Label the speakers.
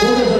Speaker 1: 고개서